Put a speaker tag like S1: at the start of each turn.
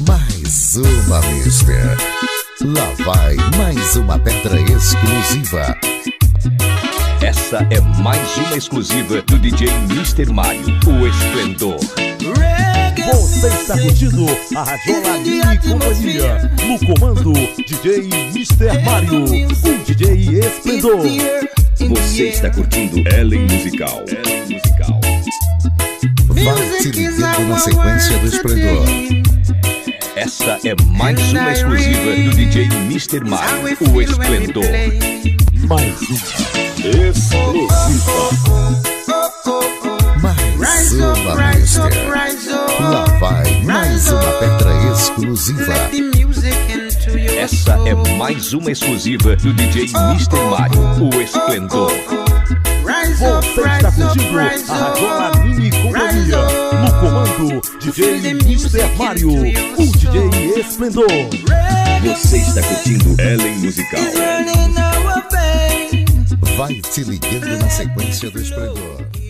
S1: Mais uma, mister. Lá vai mais uma pedra exclusiva.
S2: Essa é mais uma exclusiva do DJ Mr. Mario, o Esplendor.
S3: Você está curtindo a Radiola Mini Companhia. No comando, DJ Mr. Mario, o DJ Esplendor.
S2: Você está curtindo Ellen Musical. Ellen Musical.
S1: Vai te ligando na sequência do esplendor.
S2: Essa é mais uma exclusiva do DJ Mr. Mario, o Esplendor.
S3: Mais uma exclusiva.
S1: Mais uma, mister. Lá vai mais uma pedra exclusiva.
S2: Essa é mais uma exclusiva do DJ Mr. Mario, o Esplendor.
S3: Você está curtindo a Mini Companhia. No comando, DJ Mr. Mario, o DJ Esplendor.
S2: Você está curtindo Ellen Musical.
S1: Vai te ligando na sequência do esplendor.